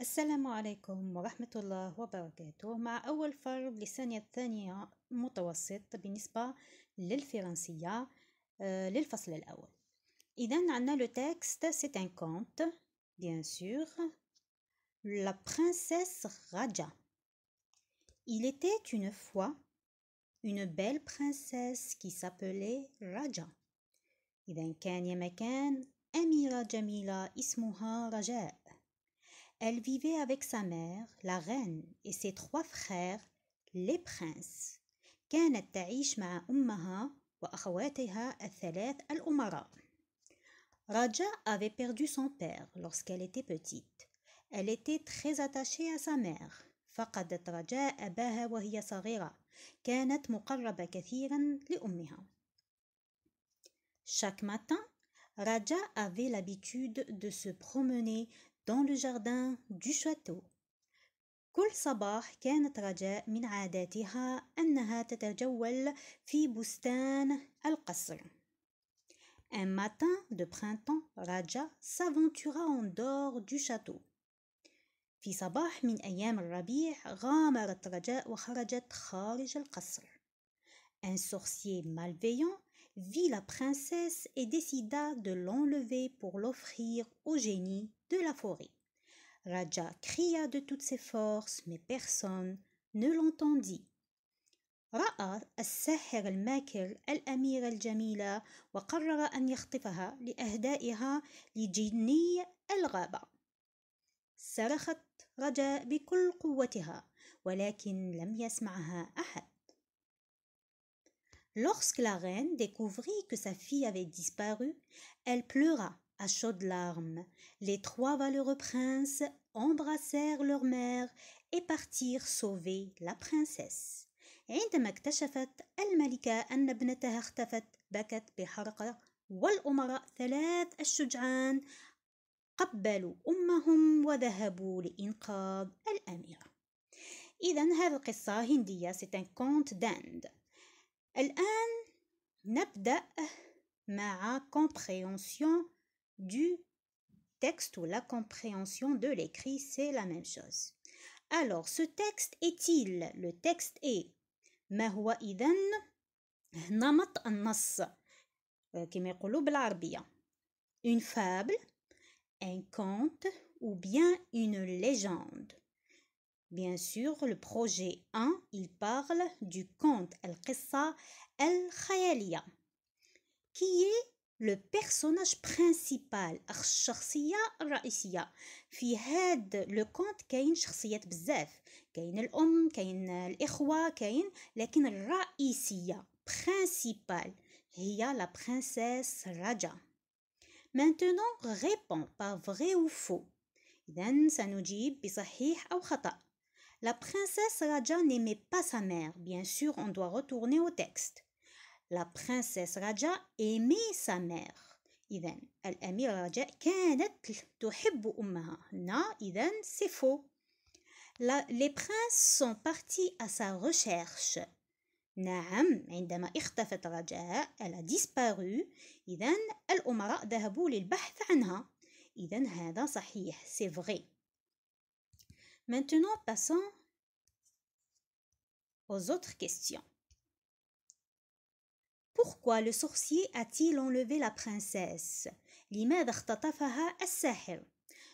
السلام عليكم ورحمة الله وبركاته مع أول فرض للثانية الثانية متوسط بالنسبة للفرنسية آه، للفصل الأول إذا عندنا لو تكست سي ان كونت bien sûr La princesse Raja Il était une fois une belle princesse qui s'appelait Raja إذا كان يا مكان أميرة جميلة اسمها رجاء Elle vivait avec sa mère, la reine, et ses trois frères, les princes. كانت تعيش مع أمها وأخواتها الثلاث الأمراء. Raja avait perdu son père lorsqu'elle était petite. Elle était très attachée à sa mère. فقدت رجاء أباها وهي صغيرة. كانت مقربة كثيرا لأمها. Chaque matin, Raja avait l'habitude de se promener dans le jardin du château. كل صباح كانت رجاء من عاداتها أنها تتجول في بستان القصر. Un matin de printemps, Raja s'aventura en dehors du château. في صباح من أيام الربيع غامرت رجاء وخرجت خارج القصر. Un sorcier malveillant vit la princesse et décida de l'enlever pour l'offrir au génie de la forêt. Raja cria de toutes ses forces, mais personne ne l'entendit. رأى الساحر الماكر الأميرة الجميلة وقرر أن يخطفها لأهدائها لجني الغابة. صرخت رجاء بكل قوتها ولكن لم يسمعها أحد. Lorsque la reine découvrit que sa fille avait disparu, elle pleura à chaudes larmes. Les trois valeureux princes embrassèrent leur mère et partirent sauver la princesse. عندما اكتشفت الملكة أن ابنتها اختفت بكت بحرقة والأمراء ثلاث الشجعان قبلوا أمهم وذهبوا لإنقاذ الأميرة. إذا هذه القصة هندية c'est un conte. الآن نبدأ مع compréhension du texte ou la compréhension de l'écrit, c'est la même chose. Alors, ce texte est-il Le texte est ما هو إذن نمط النص كما يقولوا بالعربية une fable un conte ou bien une légende Bien sûr, le projet 1, il parle du conte Al-Qissa Al-Khayaliya, qui est le personnage principal الشخصية الرئيسية في هذا لو كونت كاين شخصيات بزاف كاين الأم كاين الإخوة كاين لكن الرئيسية principale هي la princesse Raja. Maintenant, réponds par vrai ou faux. إذا سنجيب بصحيح أو خطأ. La princesse Raja n'aimait pas sa mère. Bien sûr, on doit retourner au texte. La princesse Raja aimait sa mère. إذا الأميرة رجاء كانت تحب أمها. هنا إذا c'est faux. La, les princes sont partis à sa recherche. نعم عندما اختفت رجاء elle a disparu إذا الأمراء ذهبوا للبحث عنها إذا هذا صحيح c'est vrai Maintenant, passons aux autres questions. Pourquoi le sorcier a-t-il enlevé la princesse?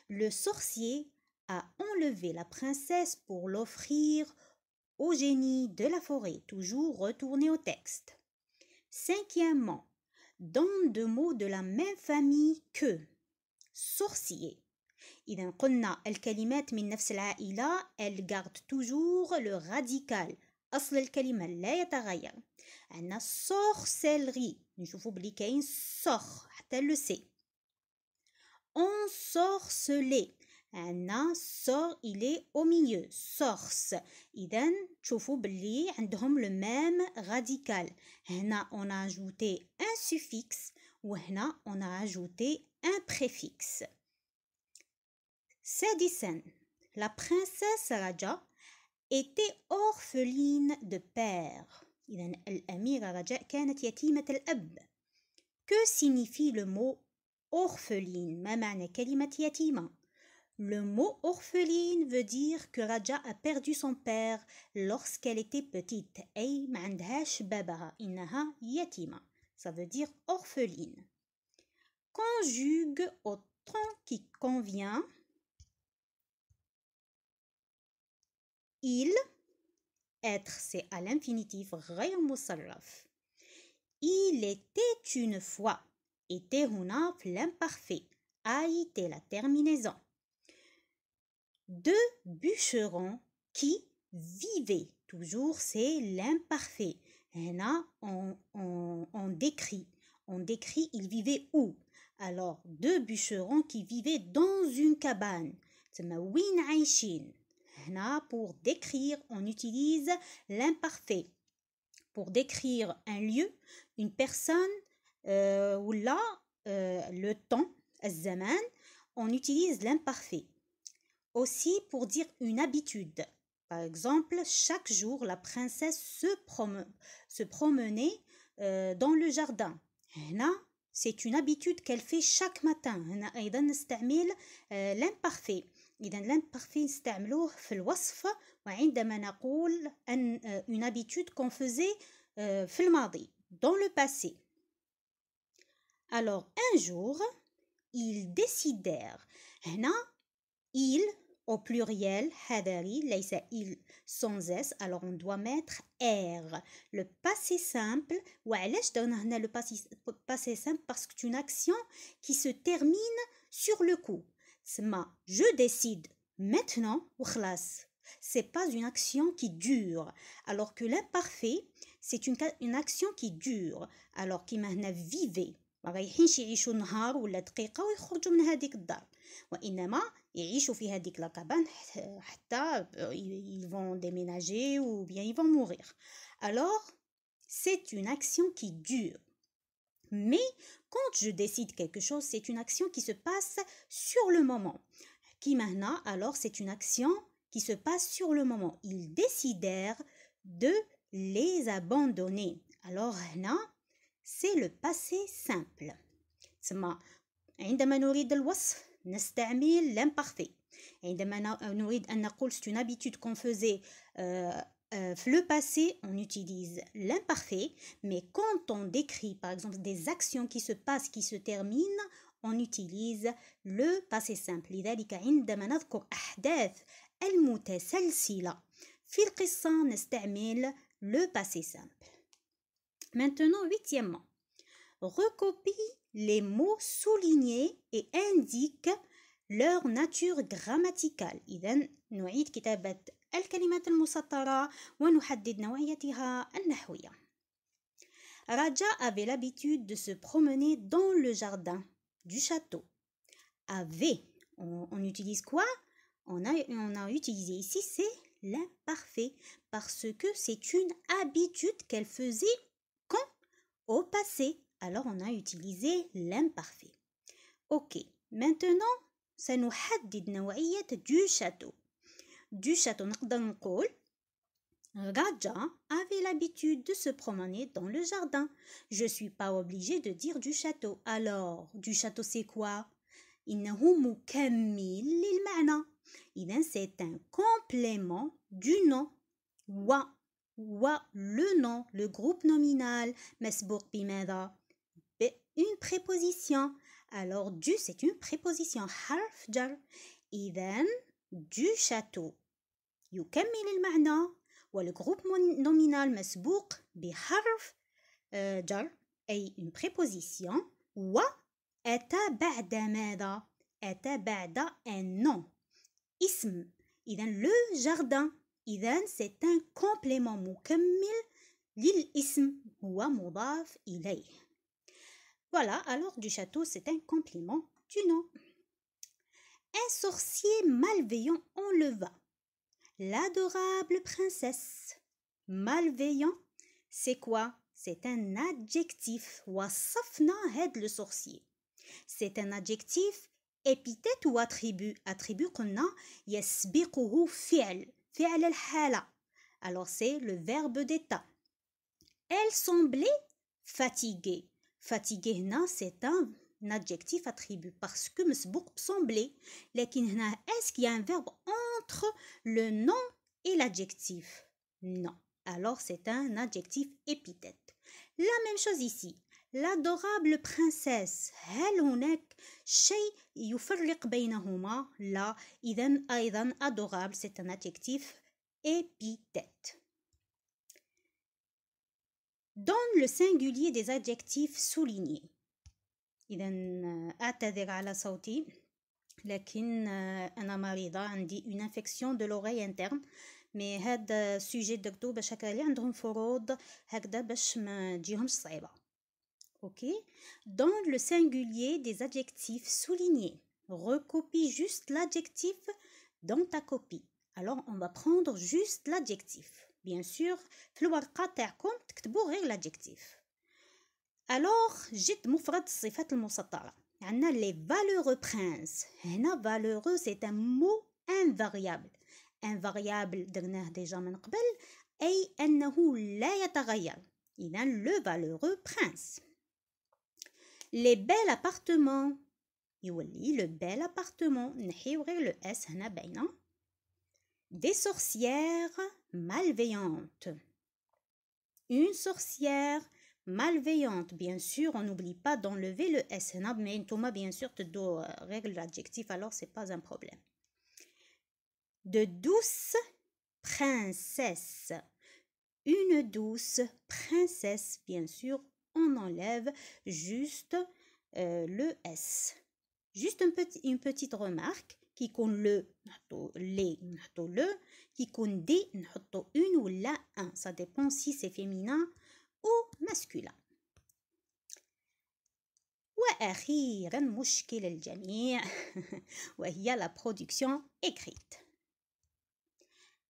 Le sorcier a enlevé la princesse pour l'offrir au génie de la forêt. Toujours retourner au texte. Cinquièmement, donne deux mots de la même famille que sorcier. إذا قلنا الكلمات من نفس العائلة elles gardent toujours le radical أصل الكلمة لا يتغير عندنا sorcellerie نشوفوا بلي كاين سوخ حتى لو سي ensorcelé عندنا sort il est au milieu source إذا تشوفوا بلي عندهم le même radical هنا on a ajouté un suffixe وهنا on a ajouté un préfixe سادسا la princesse Raja était orpheline de père إذا الأميرة رجاء كانت يتيمة الأب que signifie le mot orpheline ما معنى كلمة يتيمة Le mot orpheline veut dire que Raja a perdu son père lorsqu'elle était petite. أي ما عندهاش بابها إنها يتيمة. Ça veut dire orpheline. Conjugue au temps qui convient. Il, être, c'est à l'infinitif غير مصرف. Il était une fois. était هنا في l'imparfait. A été la terminaison deux bûcherons qui vivaient. Toujours, c'est l'imparfait. Là, on, on, on décrit. On décrit, ils vivaient où Alors, deux bûcherons qui vivaient dans une cabane. Là, pour décrire, on utilise l'imparfait. Pour décrire un lieu, une personne, euh, ou là, euh, le temps, zaman, on utilise l'imparfait. Aussi pour dire une habitude. Par exemple, chaque jour, la princesse se, prom se promenait euh, dans le jardin. Là, c'est une habitude qu'elle fait chaque matin. هنا أيضا نستعمل l'imparfait. إذا l'imparfait نستعملوه في الوصف وعندما نقول أن une habitude qu'on faisait في الماضي, dans le passé. Alors, un jour, ils décidèrent. هنا, ils au pluriel, hadari, laïsa il sans s, alors on doit mettre r. Le passé simple, le passé simple parce que c'est une action qui se termine sur le coup. Je décide maintenant, c'est pas une action qui dure. Alors que l'imparfait, c'est une, une action qui dure. Alors qui m'a vivé. ما رايحينش يعيشوا نهار ولا دقيقة ويخرجوا من هذيك الدار وإنما يعيشوا في هذيك لاكابان حتى ils vont déménager ou bien ils vont mourir. Alors, c'est une action qui dure. Mais quand je décide quelque chose, c'est une action qui se passe sur le moment. Qui maintenant, alors c'est une action qui se passe sur le moment. Ils décidèrent de les abandonner. Alors là, c'est le passé simple. ثم عندما نريد الوصف نستعمل l'imparfait. عندما نريد أن نقول c'est une habitude qu'on faisait euh, euh, le passé, on utilise l'imparfait, mais quand on décrit par exemple des actions qui se passent, qui se terminent, on utilise le passé simple. لذلك عندما نذكر أحداث المتسلسلة في القصة نستعمل le passé simple. Maintenant, huitièmement, recopie les mots soulignés et indique leur nature grammaticale. إذا نعيد كتابة الكلمات المسطرة ونحدد نوعيتها النحوية. Raja avait l'habitude de se promener dans le jardin du château. Avait, on, on utilise quoi on a, on a utilisé ici, c'est l'imparfait, parce que c'est une habitude qu'elle faisait quand Au passé. Alors on a utilisé l'imparfait. Ok, maintenant سنحدد نوعية du château. du château Nqdanqoul, Raja avait l'habitude de se promener dans le jardin. Je suis pas obligée de dire du château. Alors, du château c'est quoi? Il c'est un complément du nom. Wa. Wa, le nom, le groupe nominal. Mesbouk bimada. Une préposition. Alors, du, c'est une préposition. Harf. Iden, du château. يكمل المعنى والجروب nominal مسبوق بحرف جر أي une préposition و أتى بعد ماذا؟ أتى بعد un nom اسم إذا le jardin إذا c'est un complément مكمل للاسم هو مضاف إليه Voilà, alors du château, c'est un compliment du nom. Un sorcier malveillant enleva L'adorable princesse. Malveillant, c'est quoi? C'est un adjectif. Wasafna aide le sorcier? C'est un adjectif épithète ou attribut? Attribut qu'on a yasbiquhu fi'l. Fi'l al-hala. Alors c'est le verbe d'état. Elle semblait fatiguée. Fatiguée, c'est un adjectif attribut parce que مسبوق semblé لكن هنا est-ce qu'il y a un verbe entre le nom et l'adjectif non alors c'est un adjectif épithète la même chose ici l'adorable princesse هل هناك شيء يفرق بينهما لا إذا أيضا adorable c'est un adjectif épithète Donne le singulier des adjectifs soulignés إذا أعتذر على صوتي لكن أنا مريضة عندي une infection de l'oreille interne مي هذا سوجي درتو باش هكا اللي عندهم فروض هكذا باش ما تجيهمش صعيبه اوكي dans le singulier des adjectifs soulignés recopie juste l'adjectif dans ta copie alors on va prendre juste l'adjectif bien sûr في الورقه تاعكم تكتبوا غير l'adjectif alors جيت مفرد الصفات المسطره عندنا les valeureux princes هنا valeureux c'est un mot invariable invariable درناه ديجا من قبل أي أنه لا يتغير إذا le valeureux prince les belles appartements يولي le bel appartement نحيو غير le s هنا باينة des sorcières malveillantes une sorcière malveillante. Bien sûr, on n'oublie pas d'enlever le S. Mais Thomas, bien sûr, te dois euh, règle l'adjectif, alors c'est pas un problème. De douce princesse. Une douce princesse, bien sûr, on enlève juste euh, le S. Juste une petite remarque qui compte le, les, le, qui compte des, une ou la un. Ça dépend si c'est féminin masculin. وأخيرا مشكل الجميع وهي la production écrite.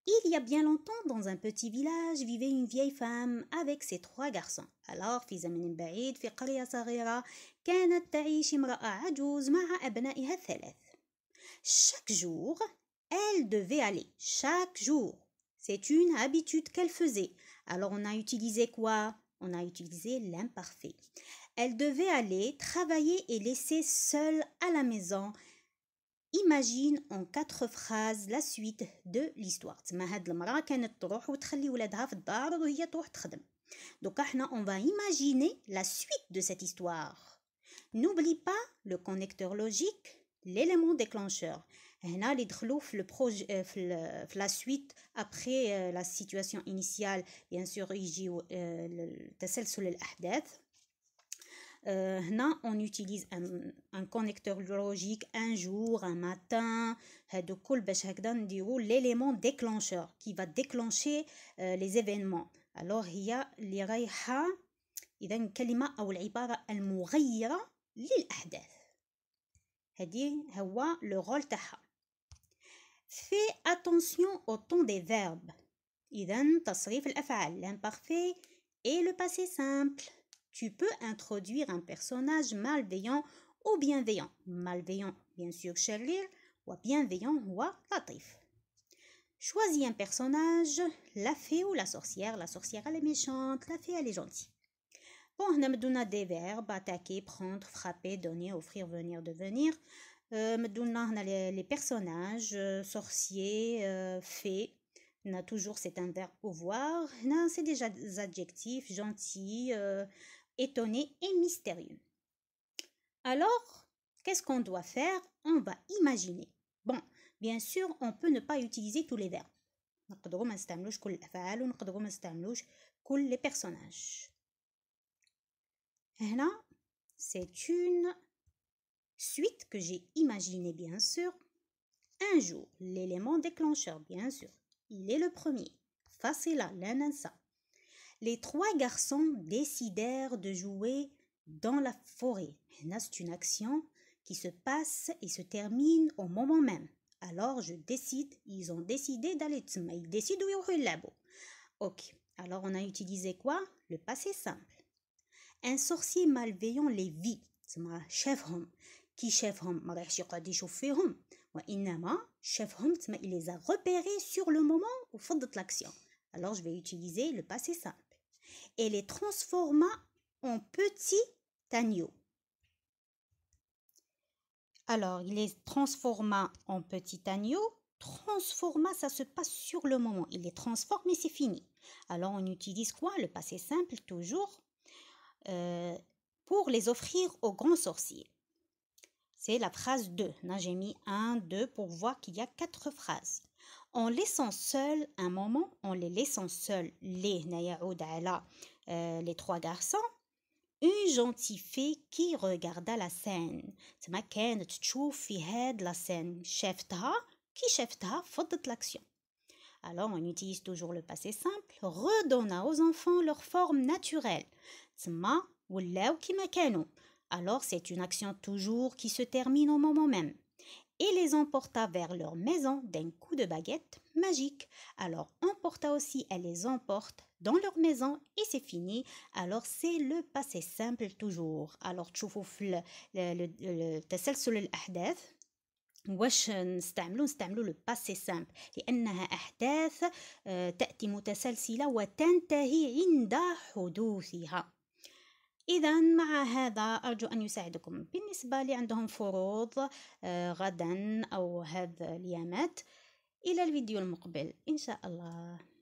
Il y a bien longtemps, dans un petit village, vivait une vieille femme avec ses trois garçons. Alors, في زمن بعيد في قرية صغيرة كانت تعيش امرأة عجوز مع أبنائها الثلاث. Chaque jour, elle devait aller. Chaque jour. C'est une habitude qu'elle faisait. Alors, on a utilisé quoi on a utilisé l'imparfait. Elle devait aller travailler et laisser seule à la maison. Imagine en quatre phrases la suite de l'histoire. Donc ah, on va imaginer la suite de cette histoire. N'oublie pas le connecteur logique, l'élément déclencheur هنا اللي دخلوا في البروج في, في la suite après la situation initiale bien sûr يجيو تسلسل الأحداث euh, on utilise un, un, connecteur logique un jour, un matin, l'élément déclencheur qui va déclencher euh, les événements. Alors, il y a les رايحة إذا الكلمة أو العبارة المغيرة للأحداث. هذه هو le rôle تاعها. Fais attention au ton des verbes. Idan, tasrif al-af'al, l'imparfait et le passé simple. Tu peux introduire un personnage malveillant ou bienveillant. Malveillant, bien sûr, chérir, ou bienveillant, ou latif. Choisis un personnage, la fée ou la sorcière. La sorcière, elle est méchante, la fée, elle est gentille. Bon, on a des verbes, attaquer, prendre, frapper, donner, offrir, venir, devenir. Euh, les, les personnages, euh, sorciers, euh, fées, on a toujours cet un verbe pouvoir. C'est déjà des adjectifs, gentils, euh, étonné et mystérieux. Alors, qu'est-ce qu'on doit faire On va imaginer. Bon, bien sûr, on peut ne pas utiliser tous les verbes. نقدروا ما نستعملوش كل الافعال ونقدروا ما نستعملوش كل les personnages. هنا c'est une Suite que j'ai imaginée, bien sûr. Un jour, l'élément déclencheur, bien sûr. Il est le premier. Facile, l'anansa. Les trois garçons décidèrent de jouer dans la forêt. C'est une action qui se passe et se termine au moment même. Alors je décide, ils ont décidé d'aller tsma, ils décident où est le labo. Ok, alors on a utilisé quoi? Le passé simple. Un sorcier malveillant les vit, كي شافهم ما راحش يقعد يشوف فيهم وإنما شافهم il les a repérés sur le moment où فضت l'action. Alors je vais utiliser le passé simple et les transforma en petits agneaux. Alors, il les transforma en petit agneau. Transforma, ça se passe sur le moment. Il les transforme et c'est fini. Alors, on utilise quoi Le passé simple, toujours, euh, pour les offrir au grand sorcier. C'est la phrase 2. J'ai mis 1, 2 pour voir qu'il y a quatre phrases. En laissant seul un moment, en les laissant seuls, les euh, les trois garçons, une gentille fille qui regarda la scène تما كانت تشوف في هاد la scène شافتها qui شافتها فضت l'action alors on utilise toujours le passé simple redonna aux enfants leur forme naturelle تما ولاو كيما كانوا alors c'est une action toujours qui se termine au moment même et les emporta vers leur maison d'un coup de baguette magique. Alors emporta aussi, elle les emporte dans leur maison et c'est fini. Alors c'est le passé simple toujours. Alors تشوفوا في تسلسل الأحداث واش نستعملو نستعملو لو باسي سامبل لأنها أحداث تأتي متسلسلة وتنتهي عند حدوثها اذا مع هذا أرجو أن يساعدكم. بالنسبة لي عندهم فروض آه، غدا أو هذا اليامات إلى الفيديو المقبل. إن شاء الله.